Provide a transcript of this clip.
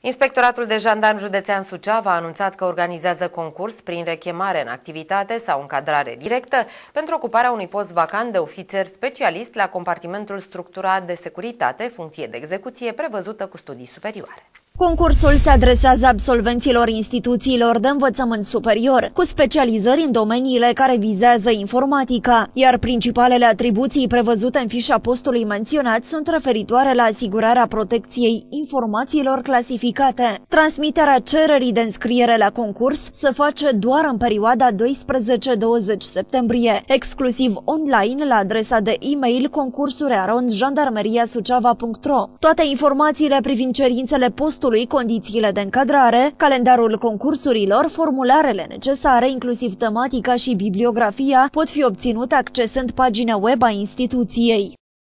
Inspectoratul de jandarm județean Suceava a anunțat că organizează concurs prin rechemare în activitate sau încadrare directă pentru ocuparea unui post vacant de ofițer specialist la compartimentul structurat de securitate, funcție de execuție prevăzută cu studii superioare. Concursul se adresează absolvenților instituțiilor de învățământ superior, cu specializări în domeniile care vizează informatica, iar principalele atribuții prevăzute în fișa postului menționat sunt referitoare la asigurarea protecției informațiilor clasificate. Transmiterea cererii de înscriere la concurs se face doar în perioada 12-20 septembrie, exclusiv online la adresa de e-mail concursurearondjandarmeriasuceava.ro. Toate informațiile privind cerințele postului postului, condițiile de încadrare, calendarul concursurilor, formularele necesare, inclusiv tematica și bibliografia, pot fi obținute accesând pagina web a instituției.